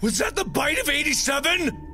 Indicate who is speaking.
Speaker 1: Was that the bite of 87?